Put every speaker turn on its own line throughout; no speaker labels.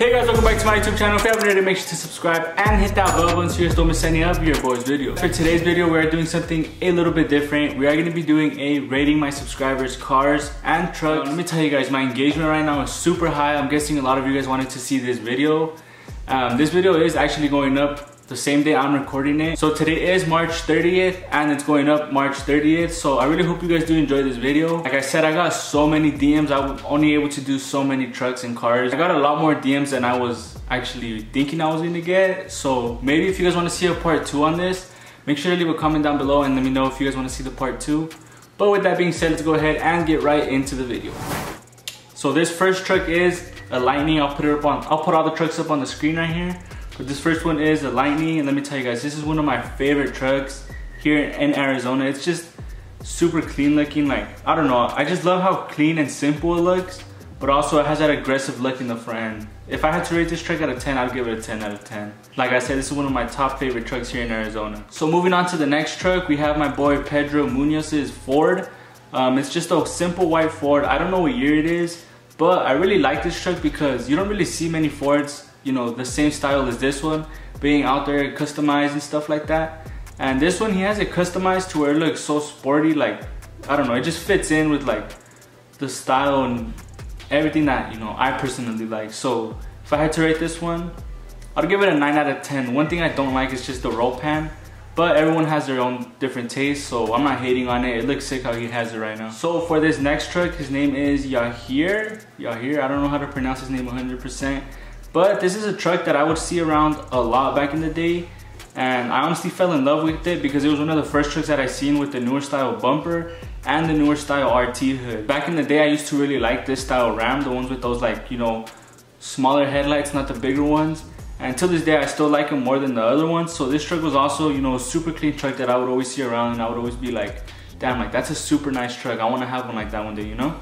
Hey guys, welcome back to my YouTube channel. If you haven't already, make sure to subscribe and hit that bell button so you guys don't miss any of your boys' videos. For today's video, we're doing something a little bit different. We are going to be doing a rating my subscribers' cars and trucks. let me tell you guys, my engagement right now is super high. I'm guessing a lot of you guys wanted to see this video. Um, this video is actually going up the same day I'm recording it. So today is March 30th and it's going up March 30th. So I really hope you guys do enjoy this video. Like I said, I got so many DMs. I was only able to do so many trucks and cars. I got a lot more DMs than I was actually thinking I was gonna get. So maybe if you guys wanna see a part two on this, make sure to leave a comment down below and let me know if you guys wanna see the part two. But with that being said, let's go ahead and get right into the video. So this first truck is a Lightning. I'll put it up on, I'll put all the trucks up on the screen right here. But this first one is a Lightning, and let me tell you guys, this is one of my favorite trucks here in Arizona. It's just super clean looking, like, I don't know, I just love how clean and simple it looks, but also it has that aggressive look in the front. If I had to rate this truck out of 10, I'd give it a 10 out of 10. Like I said, this is one of my top favorite trucks here in Arizona. So moving on to the next truck, we have my boy Pedro Munoz's Ford. Um, it's just a simple white Ford. I don't know what year it is, but I really like this truck because you don't really see many Fords you know the same style as this one being out there customized and stuff like that. And this one he has it customized to where it looks so sporty like I don't know it just fits in with like the style and everything that you know I personally like. So if I had to rate this one I'd give it a 9 out of 10 one thing I don't like is just the roll pan but everyone has their own different taste so I'm not hating on it. It looks sick how he has it right now. So for this next truck his name is Yahir. Yahir I don't know how to pronounce his name 100% but this is a truck that I would see around a lot back in the day. And I honestly fell in love with it because it was one of the first trucks that I seen with the newer style bumper and the newer style RT hood. Back in the day, I used to really like this style Ram, the ones with those like, you know, smaller headlights, not the bigger ones. And to this day, I still like them more than the other ones. So this truck was also, you know, a super clean truck that I would always see around and I would always be like, damn, like that's a super nice truck. I want to have one like that one day, you know?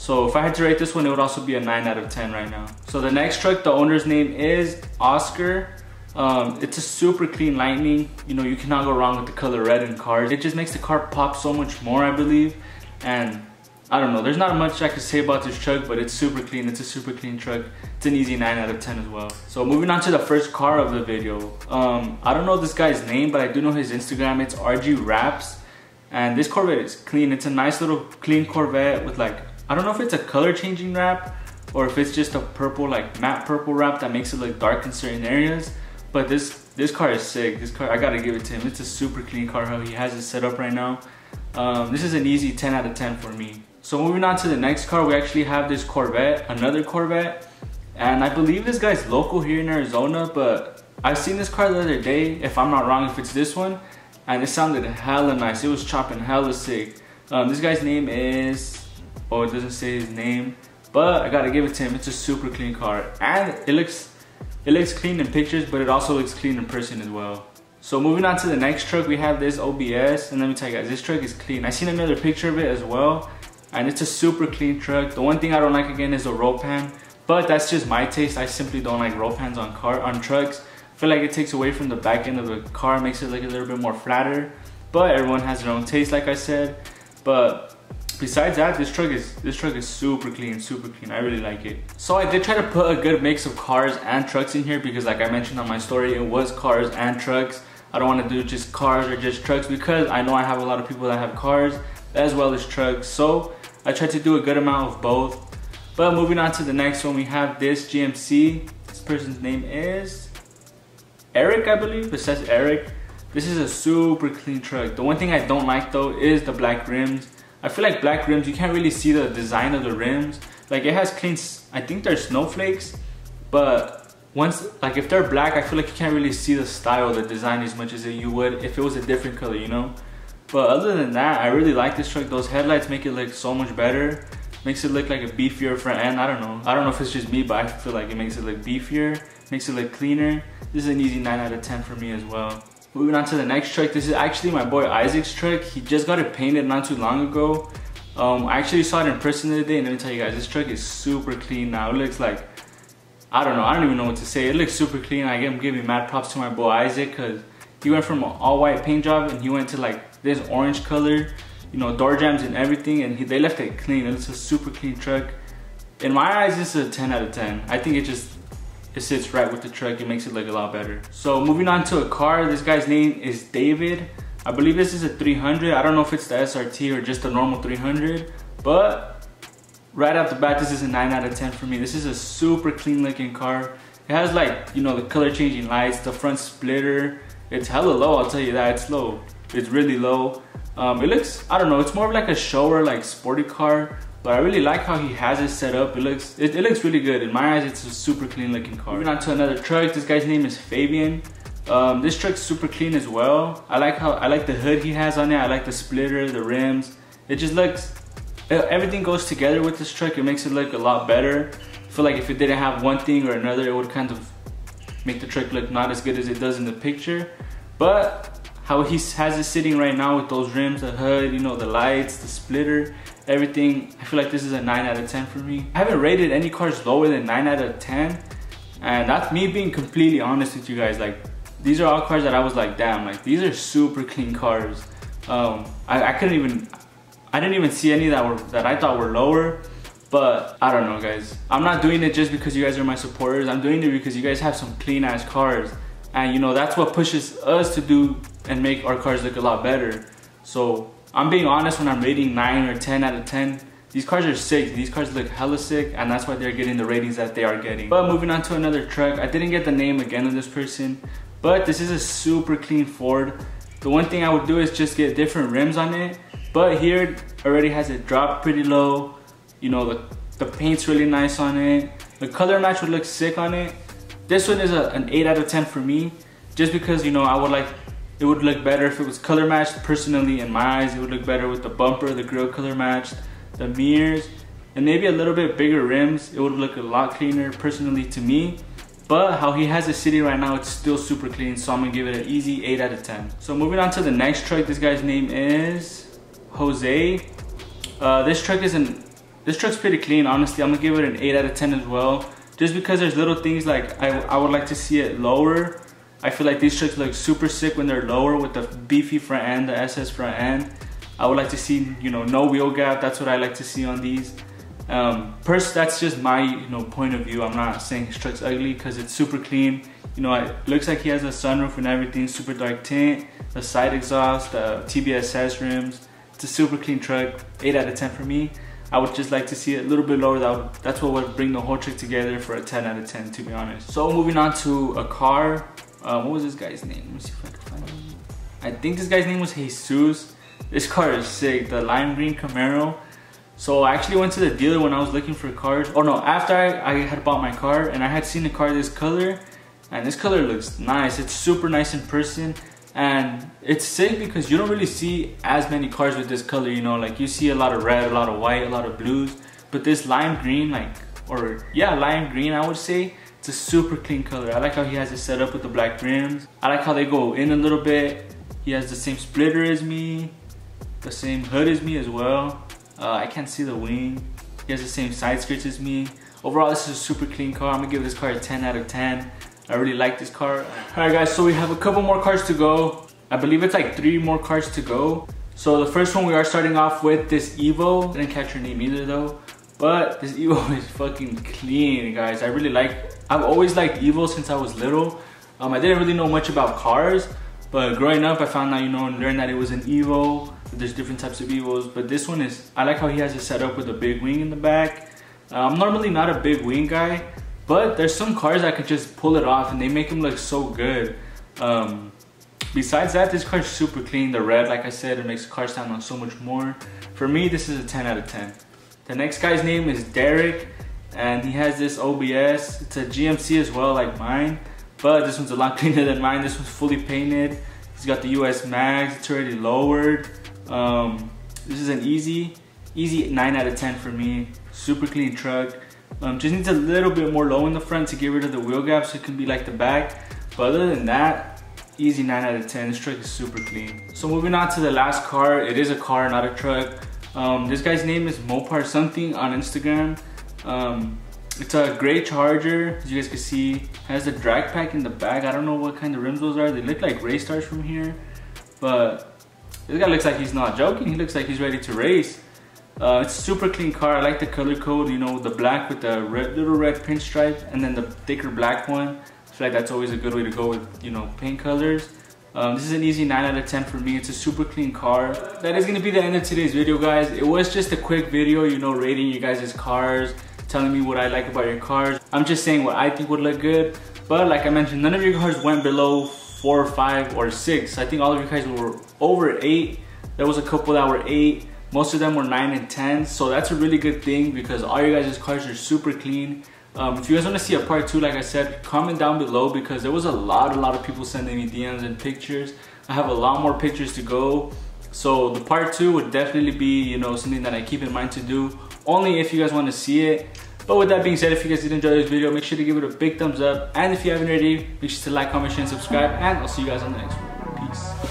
So if I had to rate this one, it would also be a 9 out of 10 right now. So the next truck, the owner's name is Oscar. Um, it's a super clean Lightning. You know, you cannot go wrong with the color red in cars. It just makes the car pop so much more, I believe. And I don't know, there's not much I could say about this truck, but it's super clean. It's a super clean truck. It's an easy 9 out of 10 as well. So moving on to the first car of the video. Um, I don't know this guy's name, but I do know his Instagram. It's RG Raps. And this Corvette is clean. It's a nice little clean Corvette with like I don't know if it's a color changing wrap or if it's just a purple, like matte purple wrap that makes it look dark in certain areas. But this this car is sick. This car, I gotta give it to him. It's a super clean car how he has it set up right now. Um, this is an easy 10 out of 10 for me. So moving on to the next car, we actually have this Corvette, another Corvette. And I believe this guy's local here in Arizona, but I've seen this car the other day, if I'm not wrong, if it's this one. And it sounded hella nice. It was chopping hella sick. Um, this guy's name is Oh, it doesn't say his name, but I gotta give it to him. It's a super clean car, and it looks it looks clean in pictures, but it also looks clean in person as well. So moving on to the next truck, we have this OBS, and let me tell you guys, this truck is clean. I seen another picture of it as well, and it's a super clean truck. The one thing I don't like again is the roll pan, but that's just my taste. I simply don't like roll pans on car on trucks. I feel like it takes away from the back end of the car, makes it look a little bit more flatter. But everyone has their own taste, like I said. But besides that this truck is this truck is super clean super clean. I really like it. So i did try to put a good mix of cars and trucks in here because like i mentioned on my story it was cars and trucks. I don't want to do just cars or just trucks because i know i have a lot of people that have cars as well as trucks. So i tried to do a good amount of both. But moving on to the next one we have this gmc this person's name is eric i believe. It says eric. This is a super clean truck. The one thing i don't like though is the black rims I feel like black rims, you can't really see the design of the rims. Like it has clean, I think they're snowflakes, but once, like if they're black, I feel like you can't really see the style, the design as much as you would if it was a different color, you know? But other than that, I really like this truck. Those headlights make it look so much better. Makes it look like a beefier front end. I don't know. I don't know if it's just me, but I feel like it makes it look beefier, makes it look cleaner. This is an easy 9 out of 10 for me as well. Moving on to the next truck. This is actually my boy Isaac's truck. He just got it painted not too long ago. Um, I actually saw it in person the other day and let me tell you guys, this truck is super clean now. It looks like, I don't know, I don't even know what to say. It looks super clean. I am giving mad props to my boy Isaac because he went from an all white paint job and he went to like this orange color, you know, door jambs and everything and he, they left it clean. It's a super clean truck. In my eyes, this is a 10 out of 10. I think it just it sits right with the truck. It makes it look a lot better. So moving on to a car, this guy's name is David. I believe this is a 300. I don't know if it's the SRT or just a normal 300, but right off the bat, this is a 9 out of 10 for me. This is a super clean looking car. It has like, you know, the color changing lights, the front splitter. It's hella low, I'll tell you that. It's low. It's really low. Um, it looks, I don't know, it's more of like a shower, like sporty car. But I really like how he has it set up. It looks it, it looks really good. In my eyes, it's a super clean looking car. Moving on to another truck. This guy's name is Fabian. Um, this truck's super clean as well. I like how I like the hood he has on it. I like the splitter, the rims. It just looks everything goes together with this truck. It makes it look a lot better. I feel like if it didn't have one thing or another, it would kind of make the truck look not as good as it does in the picture. But how he has it sitting right now with those rims, the hood, you know, the lights, the splitter, everything. I feel like this is a 9 out of 10 for me. I haven't rated any cars lower than 9 out of 10. And that's me being completely honest with you guys. Like, these are all cars that I was like, damn, like these are super clean cars. Um, I, I couldn't even, I didn't even see any that were that I thought were lower. But I don't know, guys. I'm not doing it just because you guys are my supporters. I'm doing it because you guys have some clean ass cars. And you know, that's what pushes us to do and make our cars look a lot better. So I'm being honest when I'm rating 9 or 10 out of 10. These cars are sick. These cars look hella sick and that's why they're getting the ratings that they are getting. But moving on to another truck. I didn't get the name again of this person, but this is a super clean Ford. The one thing I would do is just get different rims on it. But here already has it dropped pretty low. You know, the, the paint's really nice on it. The color match would look sick on it. This one is a, an 8 out of 10 for me. Just because, you know, I would like it would look better if it was color matched. Personally, in my eyes, it would look better with the bumper, the grill color matched, the mirrors, and maybe a little bit bigger rims. It would look a lot cleaner, personally, to me. But how he has it sitting right now, it's still super clean. So I'm gonna give it an easy 8 out of 10. So moving on to the next truck, this guy's name is Jose. Uh, this truck isn't, this truck's pretty clean, honestly. I'm gonna give it an 8 out of 10 as well. Just because there's little things like I, I would like to see it lower I feel like these trucks look super sick when they're lower with the beefy front end, the SS front end. I would like to see, you know, no wheel gap. That's what I like to see on these. Um, that's just my, you know, point of view. I'm not saying his truck's ugly because it's super clean. You know, it looks like he has a sunroof and everything, super dark tint, the side exhaust, the TBSS rims. It's a super clean truck, 8 out of 10 for me. I would just like to see it a little bit lower. That would, that's what would bring the whole truck together for a 10 out of 10, to be honest. So moving on to a car uh, what was this guy's name? Let me see if I can find him. I think this guy's name was Jesus. This car is sick, the lime green Camaro. So I actually went to the dealer when I was looking for cars. Oh no, after I, I had bought my car and I had seen a car this color. And this color looks nice. It's super nice in person. And it's sick because you don't really see as many cars with this color, you know, like you see a lot of red, a lot of white, a lot of blues. But this lime green, like, or yeah, lime green, I would say, it's a super clean color. I like how he has it set up with the black rims. I like how they go in a little bit. He has the same splitter as me, the same hood as me as well. Uh, I can't see the wing. He has the same side skirts as me. Overall, this is a super clean car. I'm gonna give this car a 10 out of 10. I really like this car. All right guys, so we have a couple more cars to go. I believe it's like three more cars to go. So the first one we are starting off with this Evo. Didn't catch her name either though. But this Evo is fucking clean, guys. I really like, I've always liked Evo since I was little. Um, I didn't really know much about cars, but growing up, I found out, you know, and learned that it was an Evo. There's different types of Evos, but this one is, I like how he has it set up with a big wing in the back. Uh, I'm normally not a big wing guy, but there's some cars that could just pull it off and they make them look so good. Um, besides that, this car's super clean. The red, like I said, it makes the car stand on so much more. For me, this is a 10 out of 10. The next guy's name is Derek and he has this OBS. It's a GMC as well like mine, but this one's a lot cleaner than mine. This one's fully painted. He's got the US mags, it's already lowered. Um, this is an easy, easy 9 out of 10 for me. Super clean truck. Um, just needs a little bit more low in the front to get rid of the wheel gap so it can be like the back. But other than that, easy 9 out of 10. This truck is super clean. So moving on to the last car. It is a car, not a truck. Um, this guy's name is Mopar something on Instagram. Um, it's a gray Charger, as you guys can see. Has a drag pack in the back. I don't know what kind of rims those are. They look like race stars from here. But this guy looks like he's not joking. He looks like he's ready to race. Uh, it's a super clean car. I like the color code, you know, the black with the red, little red pinstripe and then the thicker black one. I feel like that's always a good way to go with, you know, paint colors. Um, this is an easy 9 out of 10 for me. It's a super clean car. That is going to be the end of today's video, guys. It was just a quick video, you know, rating you guys' cars, telling me what I like about your cars. I'm just saying what I think would look good. But like I mentioned, none of your cars went below 4 or 5 or 6. I think all of you guys were over 8. There was a couple that were 8. Most of them were 9 and 10. So that's a really good thing because all your guys' cars are super clean. Um, if you guys want to see a part two, like I said, comment down below because there was a lot, a lot of people sending me DMs and pictures. I have a lot more pictures to go. So the part two would definitely be, you know, something that I keep in mind to do. Only if you guys want to see it. But with that being said, if you guys did enjoy this video, make sure to give it a big thumbs up. And if you haven't already, make sure to like, comment, share, and subscribe. And I'll see you guys on the next one. Peace.